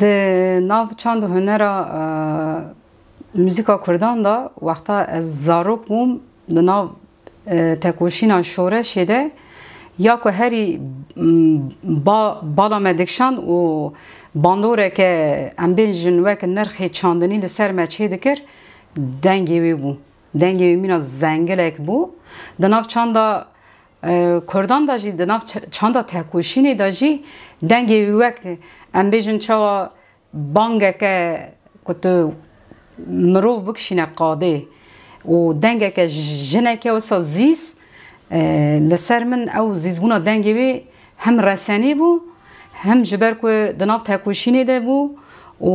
د ناو چاند هنرا موزیکا کردان دا وقتا از زاروک بوم د ناو تکوشینا شوره شده یا که هری با بالا مدکشان و باندوره که امبین جنوک نرخ چاندنی لسر مچه دکر دنگی وی بو دنگی وی مینا زنگلک بو د ناو چاندا کردان دا جی دناف چاندا تکوشینی دا جی دنگی وک ام بیجن چاوا بانگه که کتو مروف بکشینه قاده و دنگه که جنه که وسا زیز لسر من او زیزگونا دنگی هم رسانه بو هم جبر که دناف تکوشینی ده بو و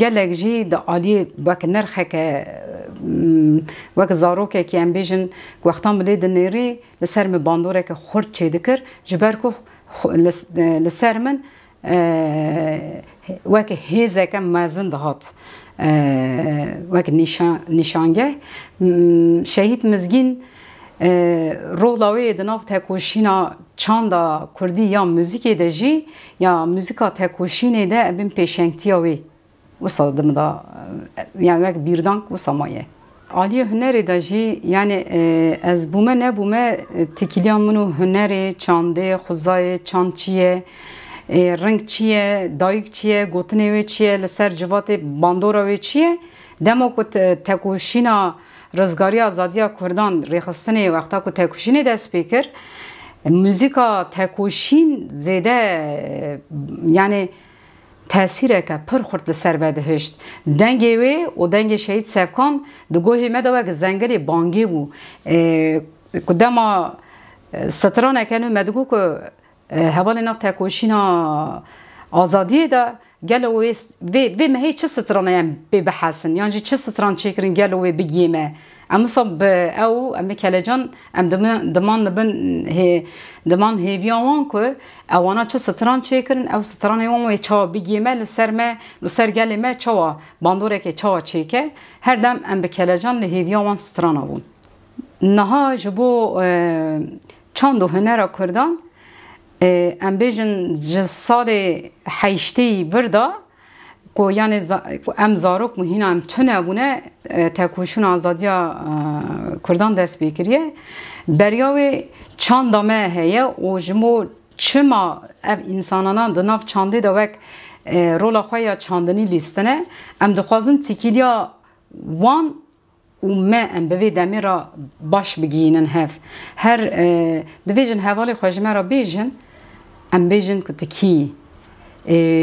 گەلێک ژی دە عالی وەک نرخەکە وەک zarokekî em bêjin wextan bilê di nêrê li ser min bandoreke xurt çê dikir ji ber ku li ser min wek hêzeke mezin dihat wek nîşangeh şehîd mizgîn Ee, rola wê di nav çanda Kurdî ya müzikê de ya müzika tekoşînê de ebin pêşengtiya wê wisa dim da e, yani wek bîrdank wisa maye. Aliye hünerê de yani e, ez bume ne bume? E, min û çande, çandê, xuzayê, çandçiyê, reng çiye, dayık çiye, gotinê wê çiye, tekoşina. ser رزگاری آزادیا کردان ریخستنی وقتا کو تکوشینی دست بیکر موزیکا تکوشین زیده یعنی تاثیرەکە پڕ خورد لەسەر بەدەهشت دەنگێ وێ و دەنگێ شەید سەکۆن دگۆهی مەدەوەگە زەنگەری بانگی بوو دەما سترانەکەن و مەدگو کو هەواڵی ناف تەکۆشینا ئازادیێدا گەلەوەی بێ مەهەیە چه سترانەیان بێ بەحەسن یانجی چه ستران چێکردن گەلەوەی بگیمە ئەموسە ئەو ئەمە کەلەجان ئەم دەمان بن دەمان هێویانوان کو ئەوانە چه ستران چێکردن ئەو سترانەیەوان وێ چاوە بگیمە لە سەرمە لە سەرگەلێ مە چاوە باندۆرێکی چاوە چێکە هەردەم ئەم بە کەلەجان لە هێویانوان سترانە بوون. نەها ji بۆ e, çand û hinera Kurdan em bêjin ji salê heyşteyî bir da ku yani em zarok û hîna em tune bûne tekûşûn azadiya Kurdan dest pê kiriye berya wê çanda me heye û ji bo çima ev insanana di nav çandê de wek rola xwe ya çandinî lîstine em dixwazin tîkîliya wan û me em bi vê demê ra baş bigînin hev her dibêjin hevalê xwe ji me ra bêjin امبیژن کتکی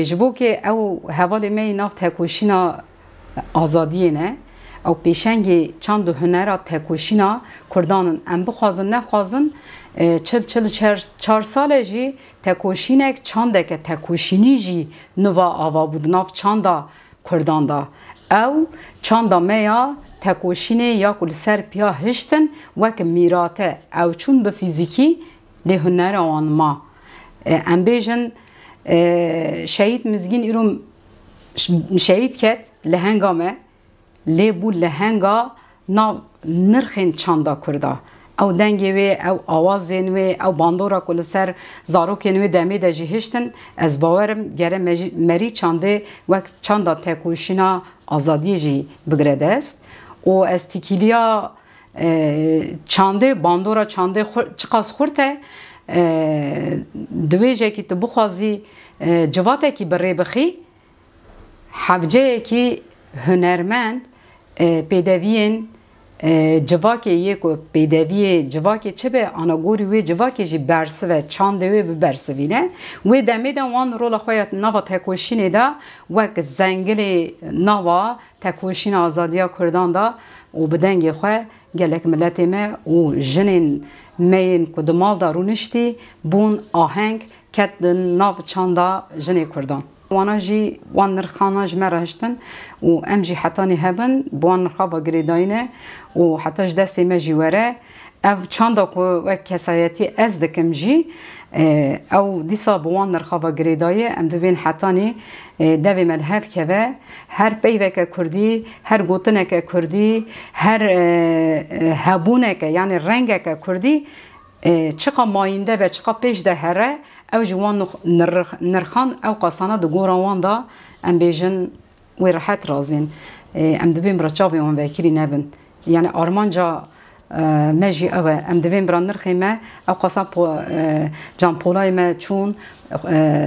جبو که او حوالی می نافت هکوشینا آزادیه نه او پیشنگی چند هنرا تکوشینا کردانن ام بخوازن نخوازن چل چل چهار, چهار ساله جی تکوشینک چنده که تکوشینی جی نوا آوا بود ناف چنده کردان دا او چنده میا تکوشینه یا کل سر پیا هشتن وک میراته او چون به فیزیکی له هنر آن ما ام بیژن شهید مزگین ایرو شهید کت لهنگا مه لی بو لهنگا ناو نرخین چاندا کرده او دنگی وی او آوازین وی او باندورا کل سر زاروکین وی دمی ده جهشتن از باورم گره مری چانده وک چاندا تکوشینا آزادی جی بگرده است و از تکیلیا چانده باندورا چانده چقاس خورته دویجه که تو بخوازی جواته که بره بخی حفجه که هنرمند پیدوین جواکه یک و پیدوی جواکه چه به آناگوری وی جواکه جی برسه و چانده وی ببرسوینه وی دمه دا وان رولا خواهیت نوا تکوشینه دا وک زنگل نوا تکوشین آزادیا کردان دا و بدەنگی خوێ gelek miletê me û jinên meyên ku di malda rûniştî bûn aheng ket din nav çanda jinê Kurdan. Wana jî wan nirxana ji me rehiştin û em jî hetanî hebin buwan nirxaba girêdayîne û heta ji destê me jî were, ev çanda ku wek kesayetî ez dikim jî, e, ew dîsa bi wan nirxava girêdayê em dibên hetanî devê me hev keve her peyveke Kurdî her gotineke Kurdî her e, e, hebûneke yani rengeke Kurdî e, çiqa mayînde ve çiqa pêş de here ew ji wan nirxan ew qasana di goran wan da em bêjin wê rehet razîn em dibên reçavê wan vekirî nebin yani armanca ما جی اوه ام دوین بران نرخی ما او قصا جانپولای ما چون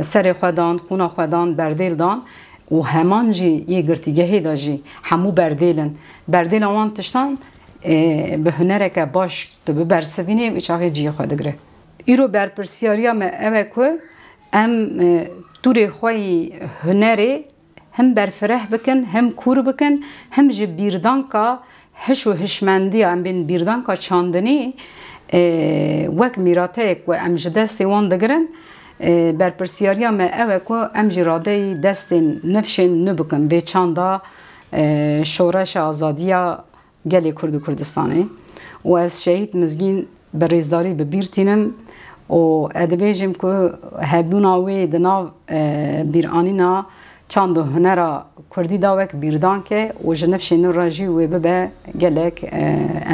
سر خودان کون خودان بردیل دان و همان جی یه گرتیگهی دا جی همو بردیلن بردیل آوان تشتان به هنرک باش تو به برسوینی و چاقی جی خود گره ایرو برپرسیاریا ما اوه که ام توری خوی هنری هم برفرح بکن هم کور بکن هم جی بیردان که هش و هشمندی ام بین بیردان کا چاندنی وک میراته کو ام جدست وان دگرن بر پرسیاریا ما اوه کو ام جراده دستین نفشین نبکن به چاندا شورش آزادیا گلی کرد و کردستانه و از شهید مزگین به ریزداری به بیرتینم و ادبیجم که هبونا وی دنا بیرانینا çand û hunera Kurdî dawek bîrdan ke û ji nifşên nû re jî wê bibe gelek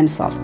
emsal.